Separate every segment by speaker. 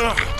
Speaker 1: Ugh.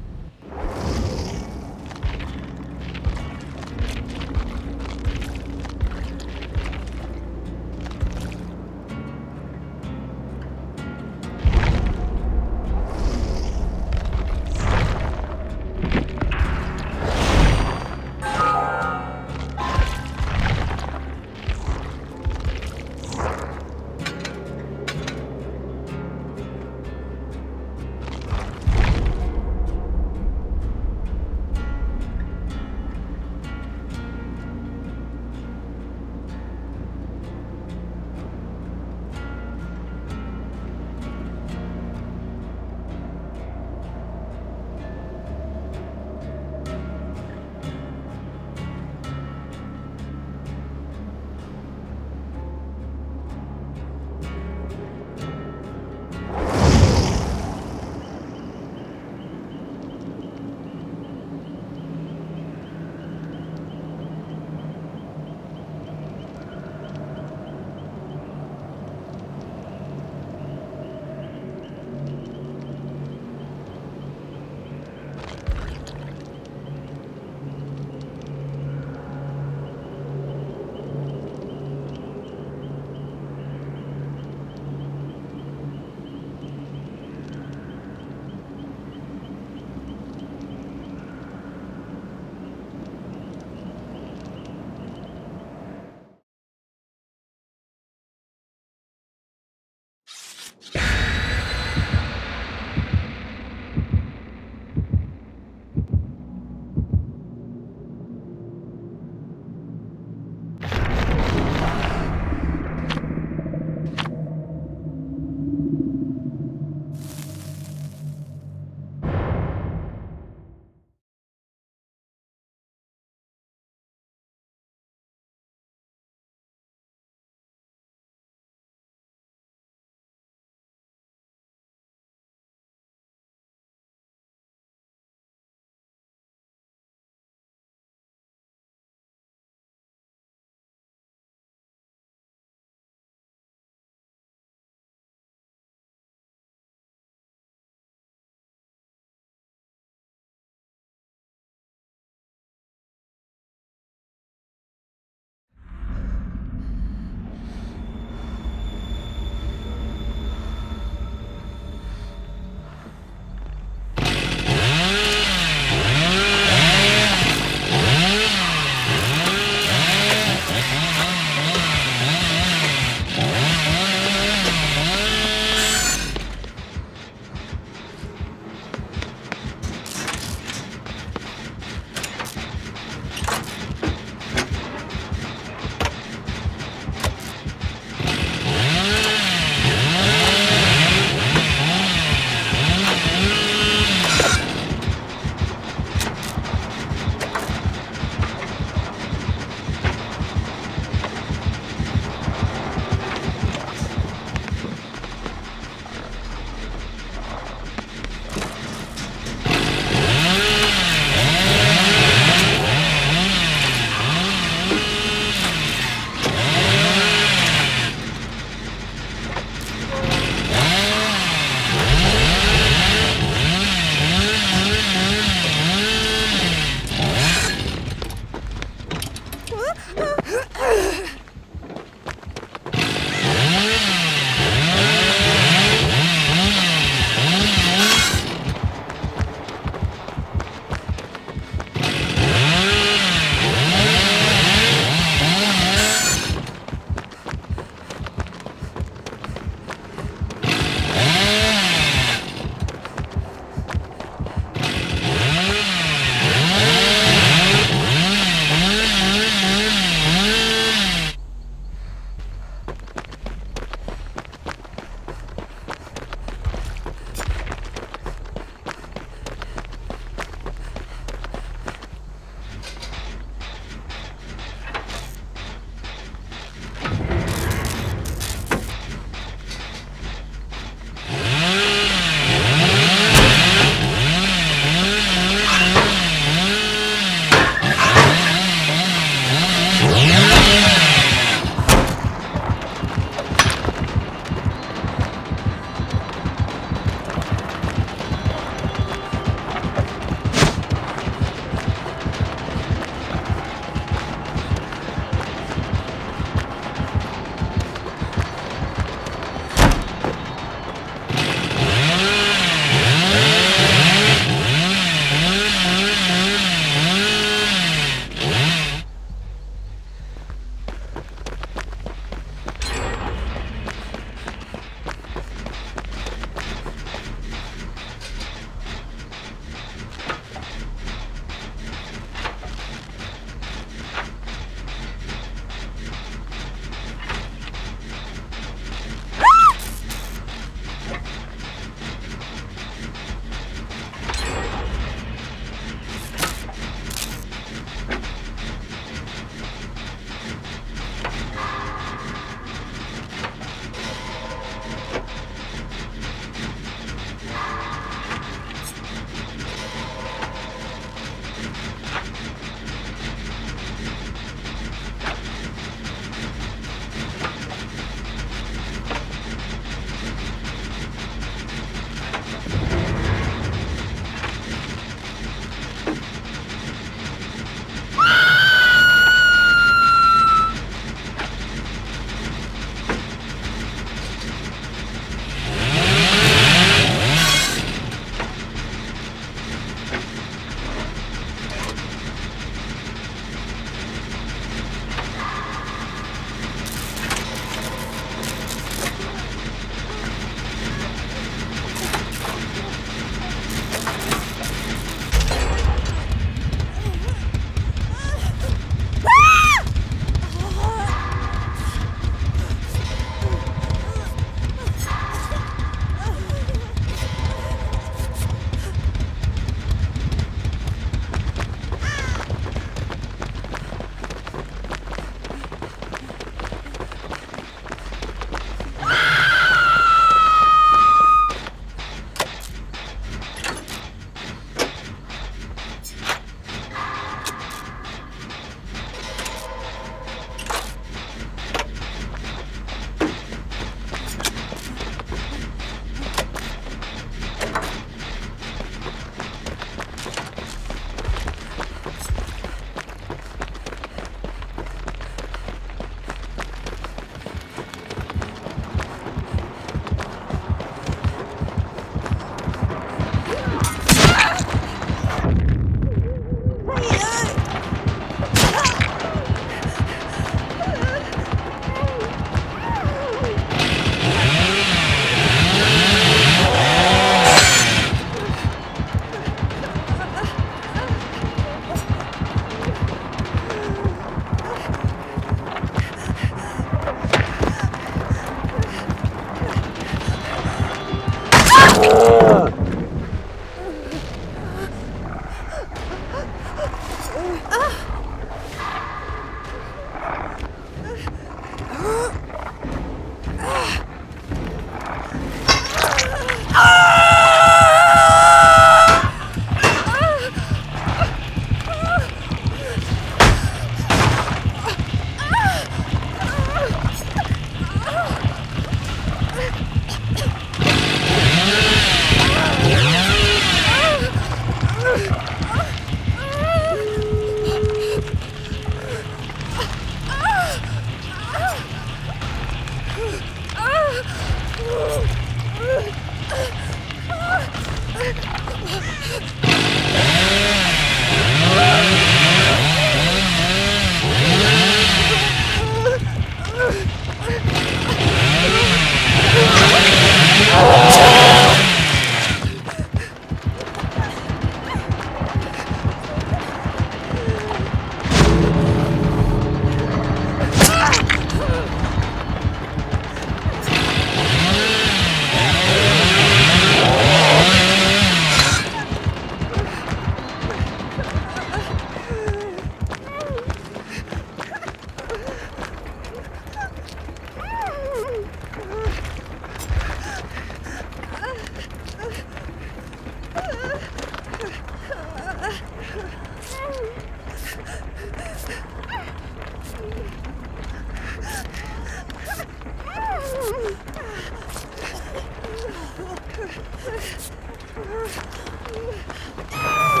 Speaker 1: Oh!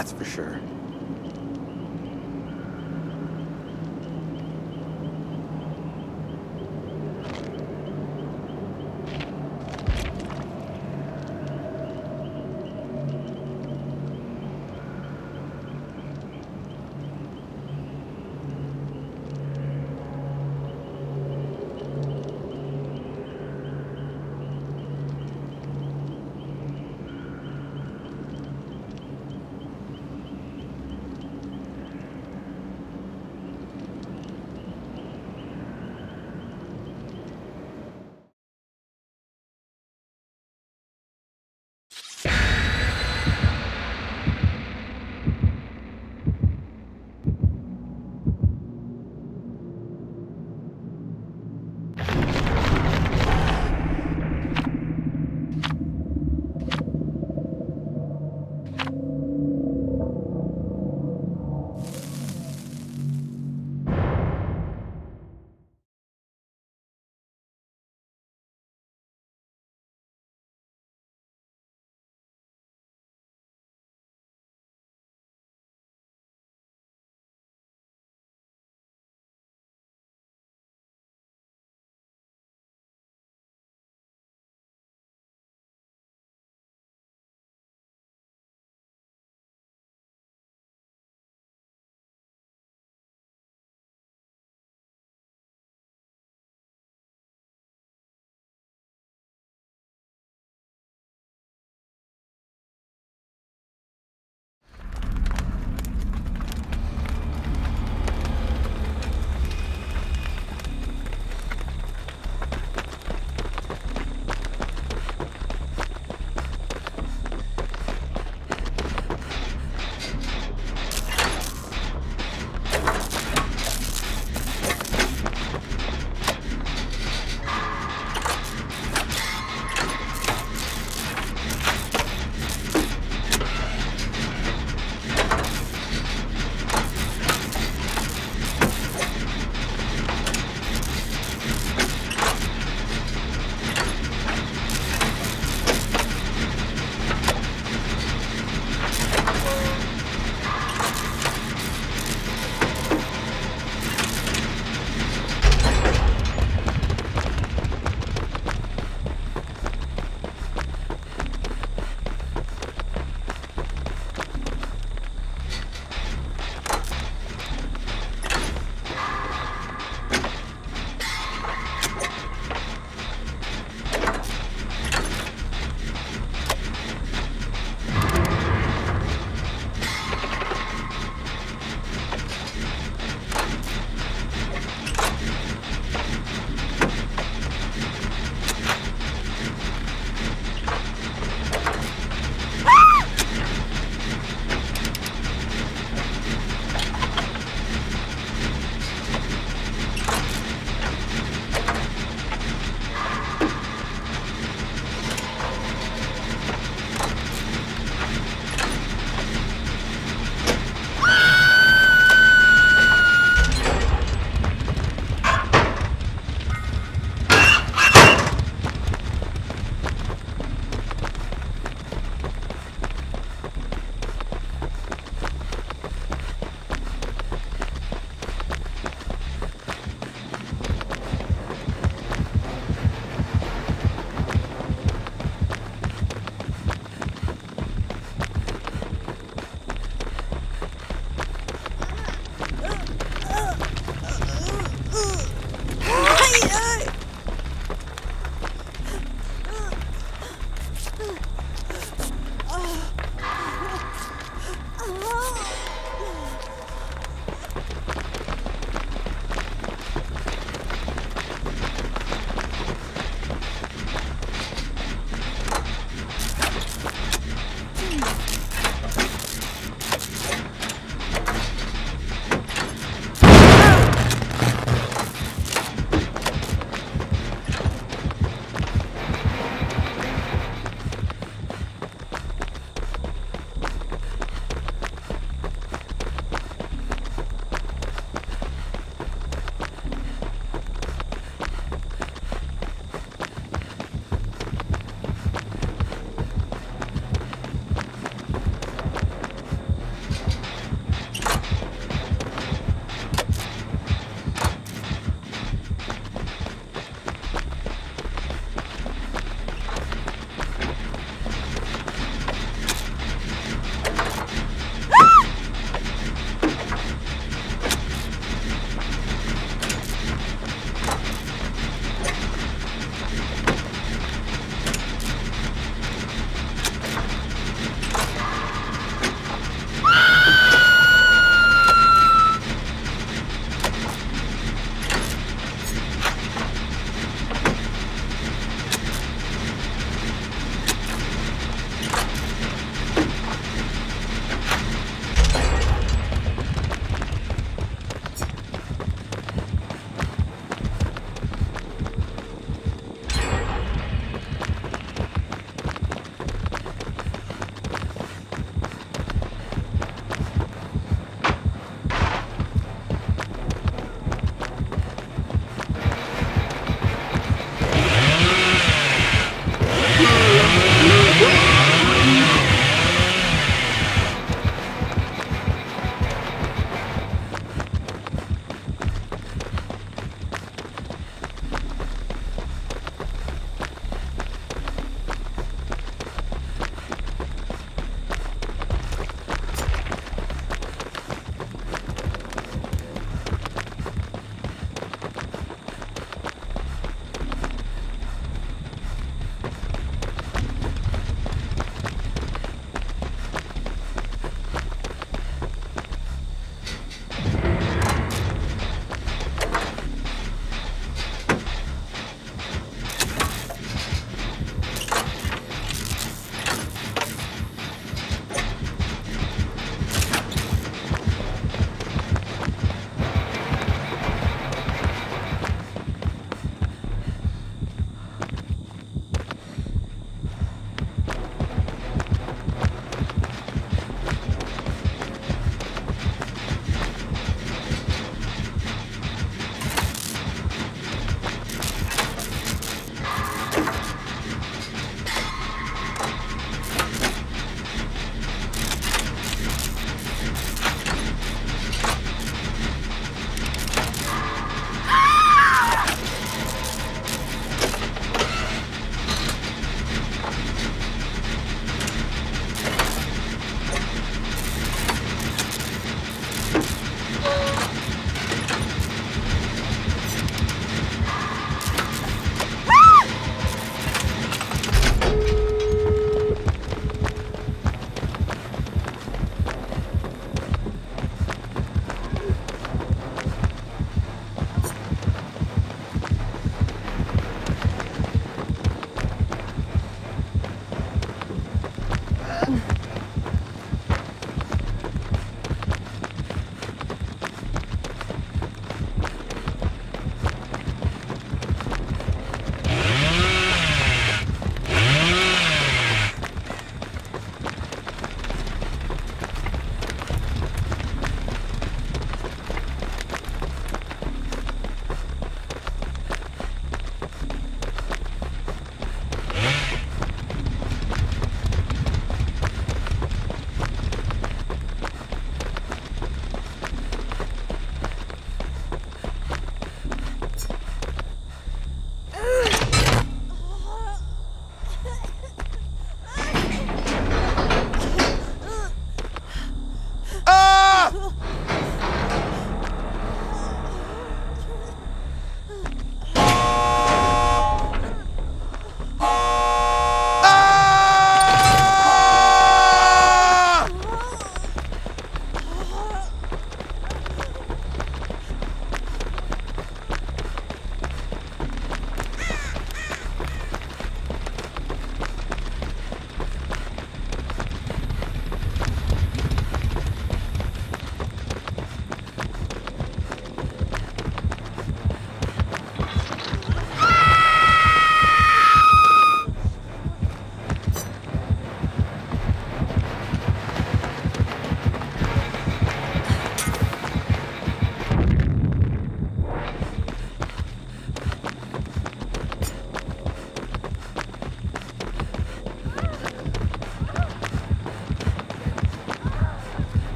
Speaker 1: That's for sure.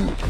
Speaker 2: Ooh.